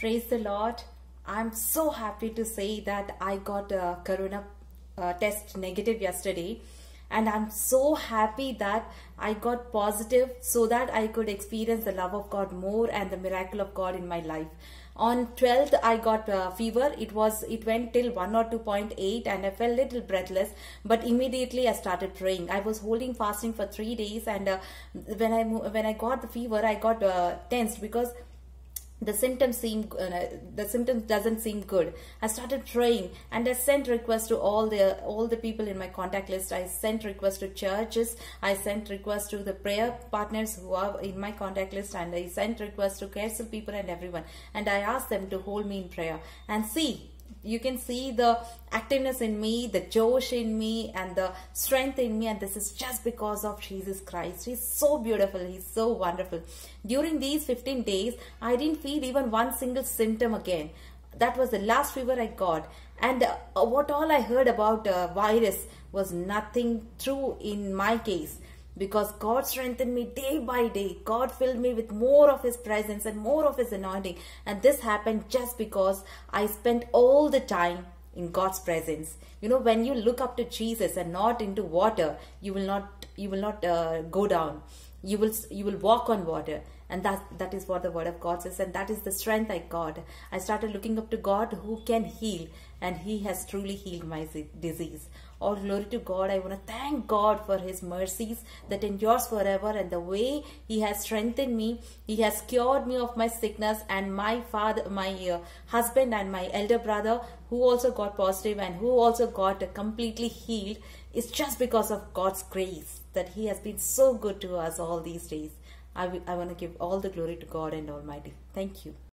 Praise the Lord. I'm so happy to say that I got a corona uh, test negative yesterday and I'm so happy that I got positive so that I could experience the love of God more and the miracle of God in my life. On 12th I got uh, fever. It was it went till 1 or 2.8 and I felt little breathless but immediately I started praying. I was holding fasting for 3 days and uh, when I when I got the fever I got uh, tensed because the symptoms seem uh, the symptoms doesn't seem good. I started praying and i sent requests to all the all the people in my contact list. I sent requests to churches. I sent requests to the prayer partners who are in my contact list and i sent requests to council people and everyone. And i asked them to hold me in prayer and see you can see the activeness in me, the Josh in me, and the strength in me. And this is just because of Jesus Christ. He's so beautiful. He's so wonderful. During these 15 days, I didn't feel even one single symptom again. That was the last fever I got. And uh, what all I heard about uh, virus was nothing true in my case because God strengthened me day by day. God filled me with more of His presence and more of His anointing. And this happened just because I spent all the time in God's presence. You know, when you look up to Jesus and not into water, you will not you will not uh, go down. You will you will walk on water, and that that is what the Word of God says, and that is the strength I got. I started looking up to God who can heal, and He has truly healed my disease. All glory to God. I want to thank God for His mercies that endures forever and the way He has strengthened me. He has cured me of my sickness and my father, my uh, husband and my elder brother who also got positive and who also got completely healed. It's just because of God's grace that He has been so good to us all these days. I, I want to give all the glory to God and Almighty. Thank you.